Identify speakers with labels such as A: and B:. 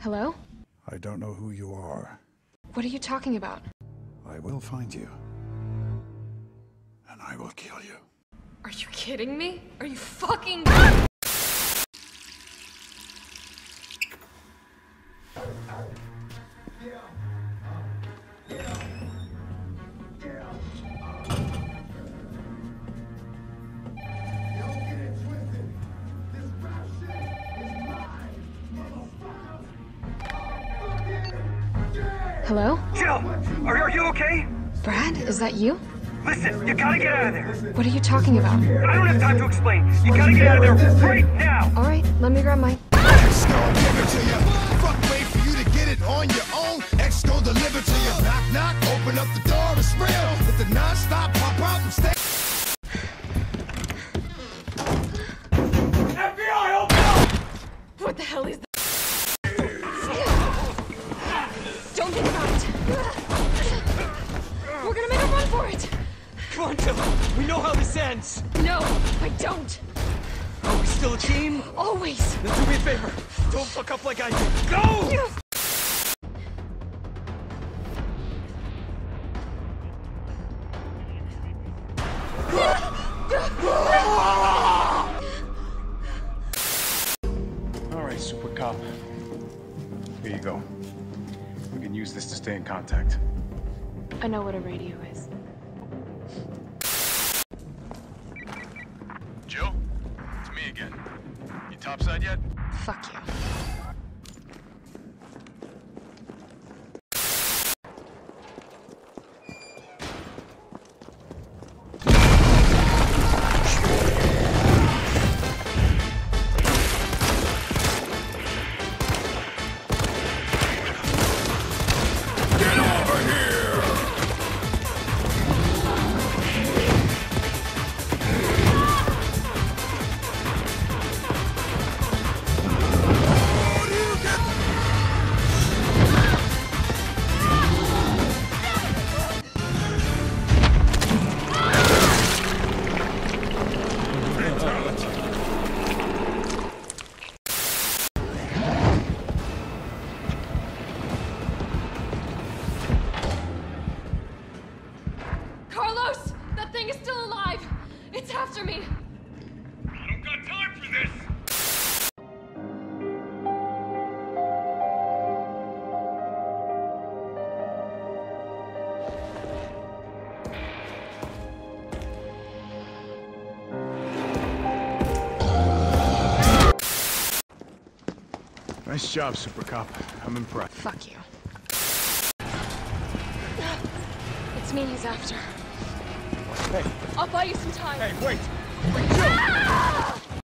A: Hello?
B: I don't know who you are.
A: What are you talking about?
B: I will find you. And I will kill you.
A: Are you kidding me? Are you fucking. Hello?
C: Jill, are, are you okay?
A: Brad, is that you?
C: Listen, you gotta get out of there.
A: What are you talking about?
C: I don't have time to explain. You gotta get out of there right now.
A: Alright, let me grab my.
D: X give it to you. Fuck, wait for you to get it on your own. X gon' deliver to you. Knock, knock, open up the door, it's real. With the non-stop pop out and stay.
C: FBI, open up!
A: What the hell is that? Don't think about it. We're gonna make a run for it.
C: Come on, Jill. We know how this ends.
A: No, I don't.
C: Are we still a team?
A: Always.
C: Then do me a favor. Don't fuck up like I did. Go!
E: All right, Super Cop. Here you go. We can use this to stay in contact.
A: I know what a radio is.
E: Jill? It's me again. You topside yet?
A: Fuck you. After me!
C: I don't got time for this.
E: Nice job, Super Cop. I'm impressed.
A: Fuck you. It's me he's after.
E: Hey,
A: I'll buy you some time.
E: hey, wait!
A: Ah!